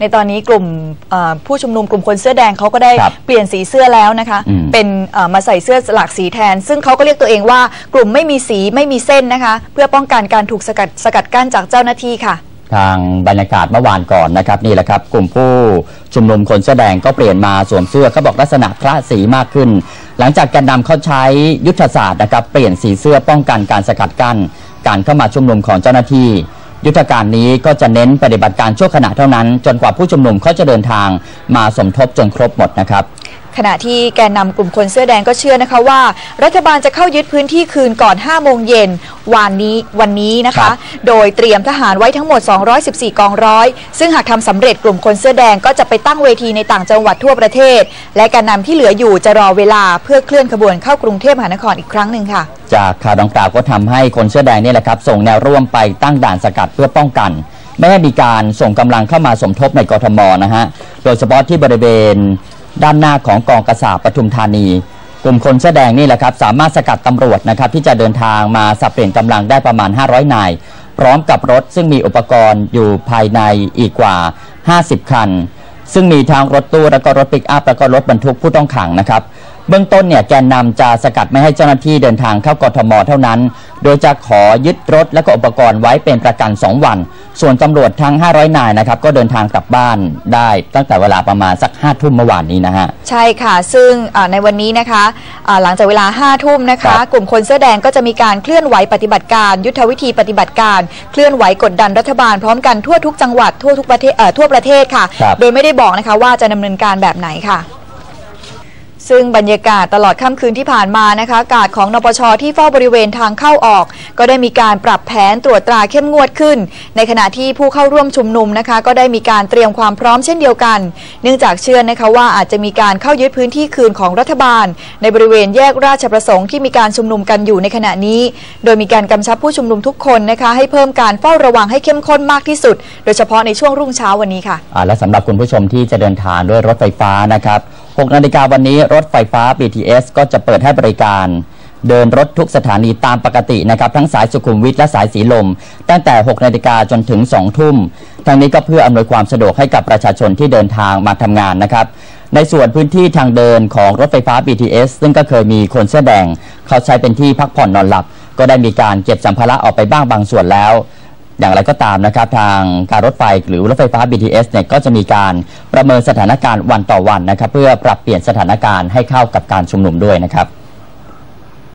ในตอนนี้กลุ่มเอ่อผู้ชุมนุมกลุ่มคนเสื้อแดงเขาก็ได้ครับเปลี่ยนสีเสื้อแล้วนะคะอืมเป็นเอ่อมาใส่เสื้อหลากสีแทน ซึ่งเขาก็เรียกตัวเองว่ากลุ่มไม่มีสีไม่มีเส้นนะคะ เพื่อป้องกันการถูกสกัดสกัดกั้นจากเจ้าหน้าที่ค่ะทางบรรยากาศเมื่อวานก่อนนะครับนี่แหละครับ กลุ่มผู้ชุมนุมคนเสื้อแดงก็เปลี่ยนมาสวมเสื้อเขาบอกลักษณะคละสีมากขึ้น หลังจากแกนนำเขาใช้ยุทธศาสตร์นะครับเปลี่ยนสีเสื้อป้องกันการสกัดกั้น การเข้ามาชุมนุมของเจ้าหน้าที่ ยุทธการนี้ก็จะเน้นปฏิบัติการชั่วขณะเท่านั้น จนกว่าผู้ชุมนุมเขาจะเดินทางมาสมทบจนครบหมดนะครับขณะที่แกนนำกลุ่มคนเสื้อแดงก็เชื่อนะคะว่า รัฐบาลจะเข้ายึดพื้นที่คืนก่อน 5 โมงเย็น วันนี้วันนี้นะครัคะบโดยเตรียมทหารไว้ทั้งหมด 214 กองร้อย ซึ่งหากทำสำเร็จกลุ่มคนเสื้อแดงก็จะไปตั้งเวทีในต่างจังหวัดทั่วประเทศ และแกนนำที่เหลืออยู่จะรอเวลาเพื่อเคลื่อนขบวนเข้ากรุงเทพมหานครอีกครั้งหนึ่งค่ะ จากข่าวดังกล่าวก็ทำให้คนเสื้อแดงนี่แหละครับส่งแนวร่วมไปตั้งด่านสกัดเพื่อป้องกันไม่ให้มีการส่งกำลังเข้ามาสมทบในกทมนะฮะ โดยเฉพาะที่บริเวณด้านหน้าของกองกษาปทุมธานี กลุ่มคนเสื้อแดงนี่แหละครับสามารถสกัดตำรวจนะครับที่จะเดินทางมาสับเปลี่ยนกำลังได้ประมาณ 500 นาย พร้อมกับรถซึ่งมีอุปกรณ์อยู่ภายในอีกกว่า 50 คัน ซึ่งมีทั้งรถตู้แล้วก็รถปิกอัพแล้วก็รถบรรทุกผู้ต้องขังนะครับ เบื้องต้นเนี่ยแกนนำจะสกัดไม่ให้เจ้าหน้าที่เดินทางเข้ากทมเท่านั้น โดยจะขอยึดรถและก็อุปกรณ์ไว้เป็นประกัน 2 วัน ส่วนตำรวจทั้ง 500 นายนะครับก็เดินทางกลับบ้านได้ตั้งแต่เวลาประมาณสัก5ทุ่มเมื่อวานนี้นะฮะ ใช่ค่ะ ซึ่งอ่าในวันนี้นะคะอ่าหลังจากเวลา5้าทุ่มนะครัคะบกลุ่มคนเสื้อแดงก็จะมีการเคลื่อนไหวปฏิบัติการ ยุทธวิธีปฏิบัติการ เคลื่อนไหวกดดันรัฐบาลพร้อมกันทั่วทุกจังหวัดทั่วทุกประเทศเอ่อทั่วประเทศค่ะครับโดยไม่ได้บอกนะคะว่าจะดำเนินการแบบไหนค่ะ ซึ่งบรรยากาศตลอดค่ำคืนที่ผ่านมานะคะ กาดของนปชที่เฝ้าบริเวณทางเข้าออก ก็ได้มีการปรับแผนตรวจตราเข้มงวดขึ้น ในขณะที่ผู้เข้าร่วมชุมนุมนะคะ ก็ได้มีการเตรียมความพร้อมเช่นเดียวกัน เนื่องจากเชื่อนะคะว่าอาจจะมีการเข้ายึดพื้นที่คืนของรัฐบาล ในบริเวณแยกราชประสงค์ที่มีการชุมนุมกันอยู่ในขณะนี้ โดยมีการกำชับผู้ชุมนุมทุกคนนะคะ ให้เพิ่มการเฝ้าระวังให้เข้มข้นมากที่สุด โดยเฉพาะในช่วงรุ่งเช้าวันนี้ค่ะและสำหรับคุณผู้ชมที่จะเดินทางด้วยรถไฟฟ้านะครับ 6นาฬิกาวันนี้รถไฟฟ้า BTS ก็จะเปิดให้บริการ เดินรถทุกสถานีตามปกตินะครับ ทั้งสายสุขุมวิทและสายสีลม ตั้งแต่ 6 นาฬิกาจนถึง 2 ทุ่ม ทั้งนี้ก็เพื่ออำนวยความสะดวกให้กับประชาชนที่เดินทางมาทำงานนะครับในส่วนพื้นที่ทางเดินของรถไฟฟ้า BTS ซึ่งก็เคยมีคนเสื้อแดง เขาใช้เป็นที่พักผ่อนนอนหลับ ก็ได้มีการเก็บสัมภาระออกไปบ้างบางส่วนแล้ว อย่างไรก็ตามนะครับทางการรถไฟหรือรถไฟฟ้า BTS เนี่ยก็จะมีการประเมินสถานการณ์วันต่อวันนะครับ เพื่อปรับเปลี่ยนสถานการณ์ให้เข้ากับการชุมนุมด้วยนะครับ